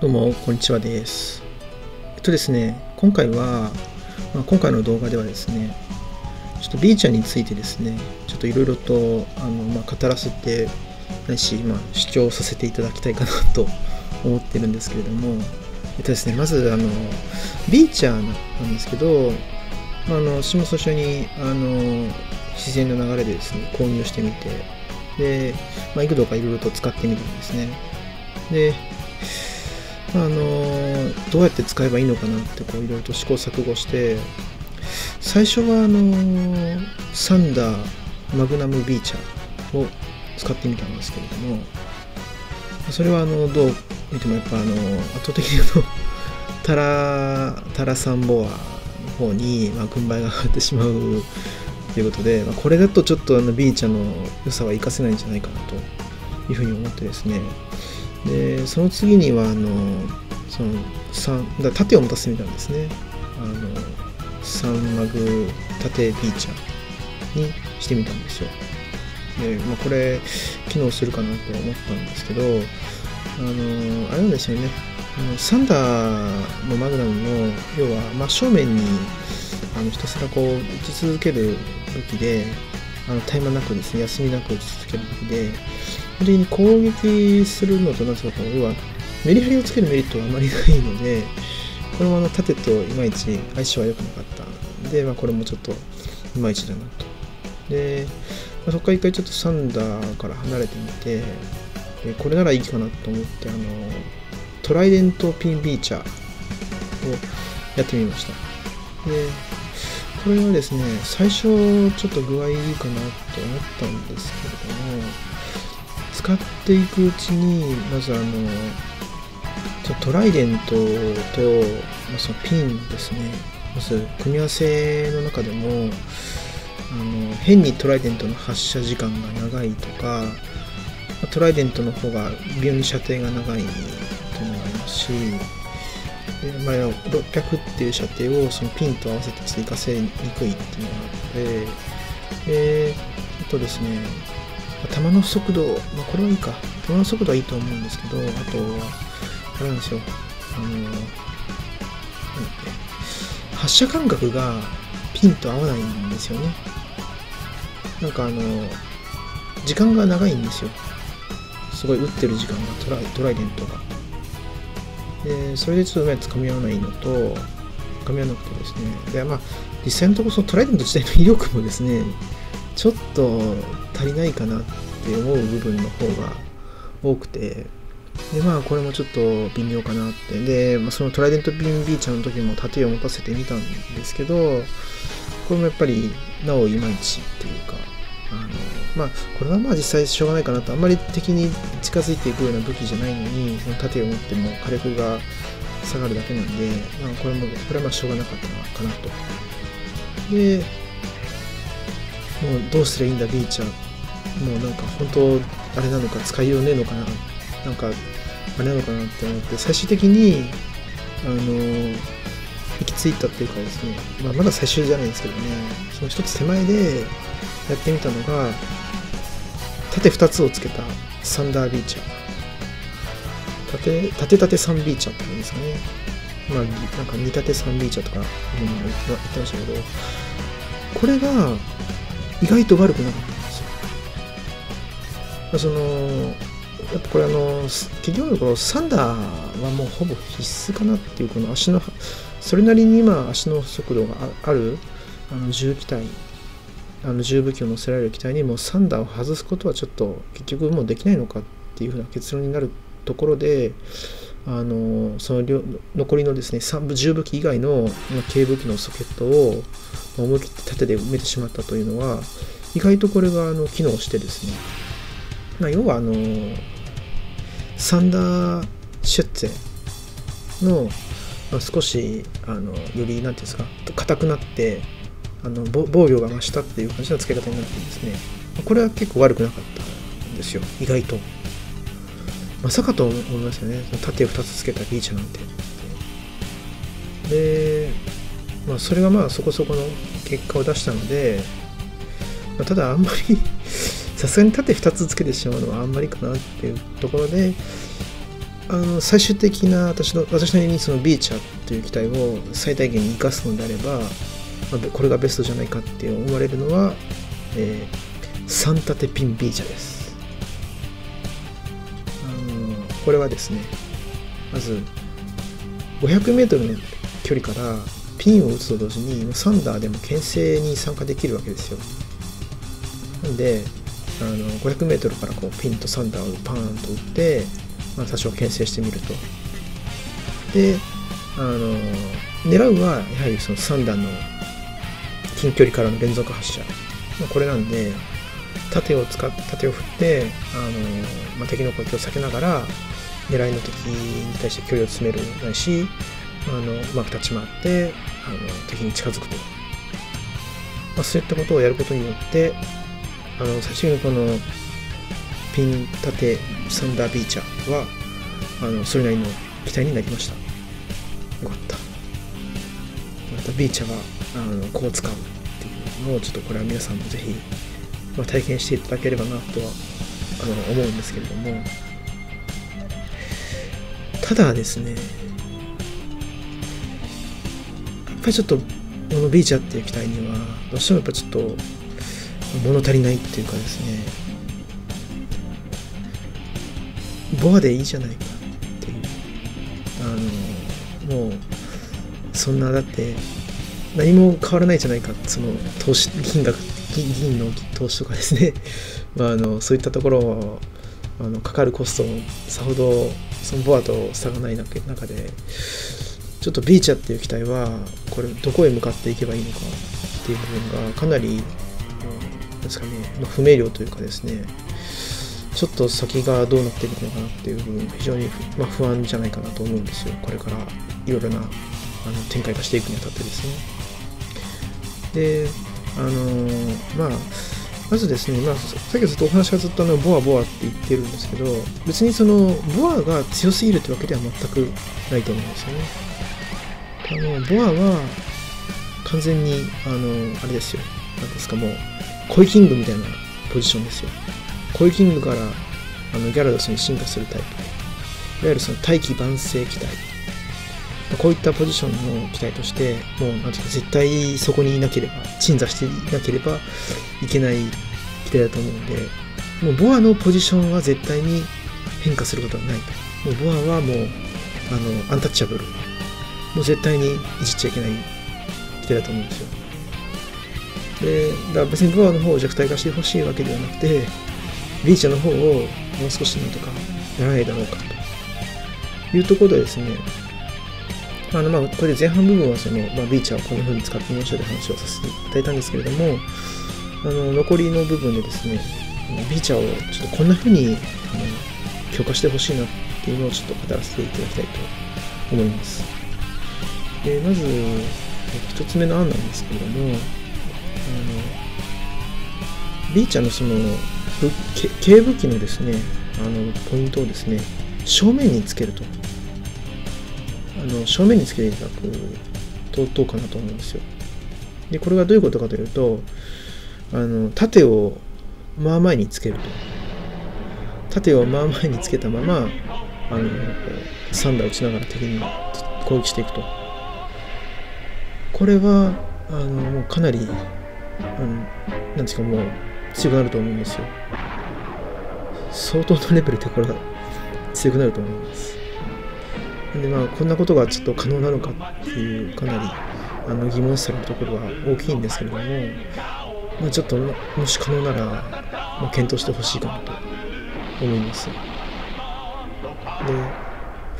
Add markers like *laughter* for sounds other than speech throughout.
どうもこんにちはです。えっとですね今回は、まあ、今回の動画ではですねちょっと B ちゃんについてですねちょっといろいろとあの、まあ、語らせてないし、まあ、主張させていただきたいかなと *laughs* 思ってるんですけれどもえっとですねまずあの B ちゃんなんですけど、まあ、あの私も最初にあの自然な流れでですね購入してみてで、まあ、幾度かいろいろと使ってみるんですね。であのどうやって使えばいいのかなってこういろいろと試行錯誤して最初はあのサンダーマグナムビーチャーを使ってみたんですけれどもそれはあのどう見てもやっぱあの圧倒的に言うとタラタラサンボアの方に、まあ、軍配が上がってしまうということで、まあ、これだとちょっとあのビーチャーの良さは活かせないんじゃないかなというふうに思ってですねでその次にはあのその3だ縦を持たせてみたんですね。あの3マグ縦ビーチャーにしてみたんですよ。で、まあ、これ機能するかなと思ったんですけどあのあれなんですよね。あのサンダーのマグナムの要は真正面にあのひたすらこう打ち続ける武器であの絶え間なくですね休みなく打ち続ける武器で本当に攻撃するのと何ていう。か要はメリハリをつけるメリットはあまりないのでこれもあの縦といまいち相性は良くなかったんで、まあ、これもちょっといまいちだなと。で、まあ、そこから一回ちょっとサンダーから離れてみてでこれならいいかなと思ってあのトライデントピンビーチャーをやってみました。でこれはですね最初ちょっと具合いいかなと思ったんですけれども使っていくうちにまずあのトライデントと、まあ、そのピンですね。まず組み合わせの中でもあの変にトライデントの発射時間が長いとかトライデントの方が微妙に射程が長いというのがありますしで、まあ、600っていう射程をそのピンと合わせて追加せにくいっていうのがあってであとですね球の速度、まあ、これはいいか。球の速度はいいと思うんですけどあとはあれなんですよ。あの発射感覚がピンと合わないんですよね。なんかあの時間が長いんですよ。すごい打ってる時間がトライトライデントが。でそれでちょっとねつかみ合わないのとつかみ合わなくてですね。でまあ実際のところそのトライデント自体の威力もですねちょっと足りないかなって思う部分の方が多くてでまあこれもちょっと微妙かなって。で、まあ、そのトライデントビンビーチャーの時も盾を持たせてみたんですけどこれもやっぱりなおいまいちっていうかあのまあこれはまあ実際しょうがないかなとあんまり敵に近づいていくような武器じゃないのにその盾を持っても火力が下がるだけなんで、まあ、これもこれはまあしょうがなかったかなと。でもうどうすりゃいいんだビーチャーもうなんか本当あれなのか使いようねえのかななんかあれなのかなって思って最終的にあの行き着いたっていうかですね、まあ、まだ最終じゃないんですけどね。その一つ手前でやってみたのが縦2つをつけたサンダービーチャー。縦縦縦3ビーチャーって言うんですかね。まあなんか2縦3ビーチャーとか言ってましたけどこれが意外と悪くなかった。あ、そのやっぱこれあの結局のところサンダーはもうほぼ必須かなっていうこの足のそれなりに今足の速度があるあの重機体あの重武器を乗せられる機体にもうサンダーを外すことはちょっと結局もうできないのかっていうふうな結論になるところであのその残りのですね3部重武器以外の軽武器のソケットを思い切って縦で埋めてしまったというのは意外とこれがあの機能してですね、まあ、要はあのサンダーシュッツェの、まあ、少しあのより何ていうんですか硬くなってあの防御が増したっていう感じの付け方になってですね。これは結構悪くなかったんですよ。意外と。まさかと思いますよね。縦2つつけたビーチなんて。で、まあ、それがまあそこそこの結果を出したので、まあ、ただあんまりさすがに縦2つつけてしまうのはあんまりかなっていうところであの最終的な私の私なりにそのビーチャーという機体を最大限に生かすのであれば、まあ、これがベストじゃないかって思われるのは、えー、サンタテピンビーチャーです。あのこれはですねまず 500m の距離からピンを打つと同時にサンダーでも牽制に参加できるわけですよ。なんであの 500m からこうピンとサンダーをパーンと打ってまあ、多少牽制してみると。で、あの、狙うはやはりその3段の近距離からの連続発射。まあ、これなんで、盾を使っ、盾を振って、あの、まあ、敵の攻撃を避けながら、狙いの敵に対して距離を詰めるないし、あの、うまく立ち回って、あの、敵に近づくと。まあ、そういったことをやることによって、あの、最終的にこの、ピン立てサンダービーチャーはあのそれなりの期待になりました。よかった。またビーチャーがあのこう使うっていうのをちょっとこれは皆さんもぜひ、まあ、体験していただければなとはあの思うんですけれども。ただですねやっぱりちょっとこのビーチャーっていう機体にはどうしてもやっぱちょっと物足りないっていうかですね。ボアでいいじゃないかっていう。あのもうそんなだって何も変わらないじゃないかその投資金額銀の投資とかですね、*laughs* まあ、あのそういったところあのかかるコストもさほどそのボアと差がない中でちょっとビーチャーっていう機体はこれどこへ向かっていけばいいのかっていう部分がかなりですかね、ま、不明瞭というかですねちょっと先がどうなっていくのかなっていう部分非常に、まあ、不安じゃないかなと思うんですよ。これからいろいろなあの展開化していくにあたってですね。であのまあまずですね、まあ、さっきずっとお話がずっとあのボアボアって言ってるんですけど別にそのボアが強すぎるってわけでは全くないと思うんですよね。あのボアは完全にあのあれですよ。なんですかもうコイキングみたいなポジションですよ。コイキングからあのギャラドスに進化するタイプ。いわゆるその大気晩成機体。こういったポジションの機体としてもうなんていうか絶対そこにいなければ鎮座していなければいけない機体だと思うんでもうボアのポジションは絶対に変化することはないと。もうボアはもうあのアンタッチャブル。もう絶対にいじっちゃいけない機体だと思うんですよ。でだから別にボアの方を弱体化してほしいわけではなくてリーチャーの方をもう少しなんとかやらないだろうかというところでですね、あのまあこれで前半部分はその、まあ、ビーチャーをこんな風に使ってみましょうという話をさせていただいたんですけれども、あの残りの部分でですね、ビーチャーをちょっとこんな風にあの強化してほしいなっていうのをちょっと語らせていただきたいと思います。でまず、一つ目の案なんですけれども、のビーチャのその警武器のですねあのポイントをですね正面につけると。あの正面につけていただくとどうかなと思うんですよ。でこれがどういうことかというとあの盾を真前につけると。盾を真前につけたままあの3打打ちながら敵に攻撃していくと。これはあのもうかなりあのなんですかもう強くなると思うんですよ。相当なレベルでこれは強くなると思います。でまあこんなことがちょっと可能なのかっていうかなりあの疑問視されるところは大きいんですけれども、まあ、ちょっともし可能なら、まあ、検討してほしいかなと思います。で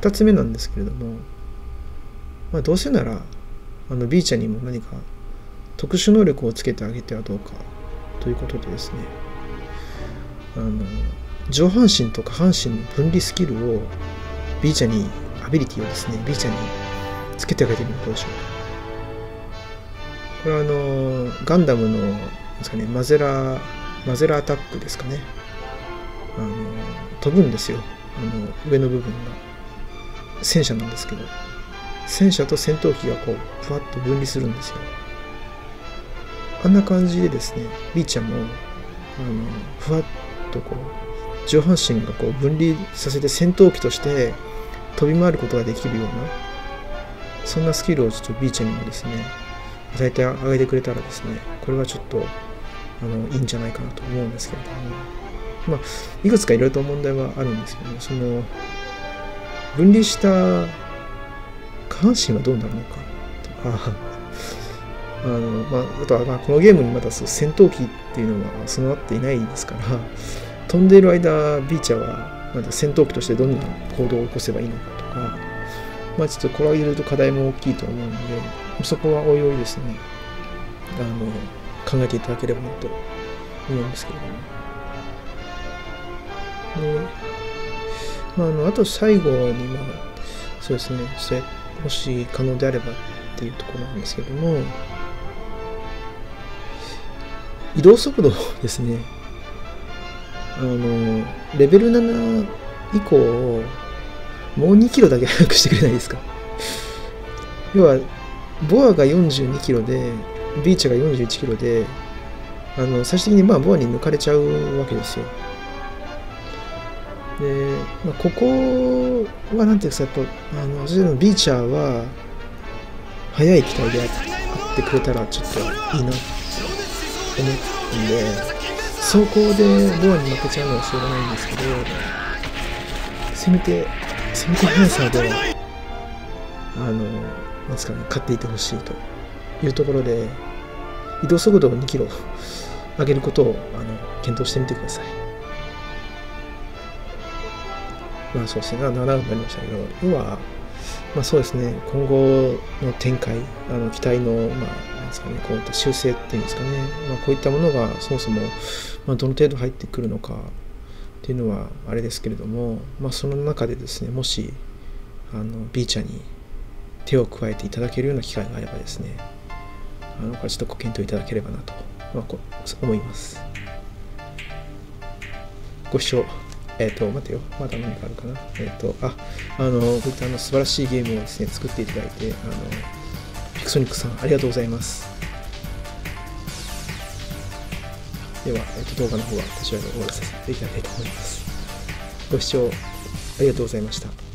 2つ目なんですけれども、まあ、どうせならあの B ちゃんにも何か特殊能力をつけてあげてはどうかということでですね。あの上半身と下半身の分離スキルを B ちゃんにアビリティをですね B ちゃんにつけてあげてみるとどうでしょうか。これはあのガンダムのですかねマゼラマゼラアタックですかね。あの飛ぶんですよ。あの上の部分が。戦車なんですけど。戦車と戦闘機がこうふわっと分離するんですよ。あんな感じでですね B ちゃんもあのふわっとこう上半身がこう分離させて戦闘機として飛び回ることができるようなそんなスキルをちょっと B ちゃんにもですね与えてあげてくれたらですねこれはちょっとあのいいんじゃないかなと思うんですけれども。まあいくつかいろいろと問題はあるんですけどもその分離した下半身はどうなるのかとかあの、まあ、あとはまあこのゲームにまだ戦闘機っていうのは備わっていないですから飛んでいる間ビーチャーはまだ戦闘機としてどんな行動を起こせばいいのかとかまあちょっとこれはいろいろと課題も大きいと思うのでそこはおいおいですねあの考えていただければなと思うんですけれども。でまあ、あのあと最後に、まあ、そうですねもし可能であればっていうところなんですけども移動速度ですね。あのレベル7以降もう2キロだけ速くしてくれないですか？*laughs* 要はボアが42キロでビーチが41キロであの最終的にまあボアに抜かれちゃうわけですよ。で、まあ、ここは何ていうんですかやっぱあの私のビーチャーは速い機体であってくれたらちょっといいなと思うんで走行でボアに負けちゃうのはしょうがないんですけどせめてせめて速さであのなんですかね勝っていてほしいというところで移動速度を2キロ上げることをあの検討してみてください。まあそうですね、7分になりましたけど、要は、まあそうですね、今後の展開、あの期待の、まあ、ですかね、こういった修正っていうんですかね、まあこういったものがそもそも、まあ、どの程度入ってくるのかっていうのはあれですけれども、まあその中でですね、もし、あの、B ちゃんに手を加えていただけるような機会があればですね、あの、これちょっとご検討いただければなと、まあ、こ思います。ご視聴えっ、ー、と、待てよ。まだ何かあるかな？えっ、ー、と、あ、あの、こういったあの素晴らしいゲームをですね、作っていただいて、あの、クソニックさん、ありがとうございます。では、えっ、と、動画の方はこちらで終わらせていただきたいと思います。ご視聴ありがとうございました。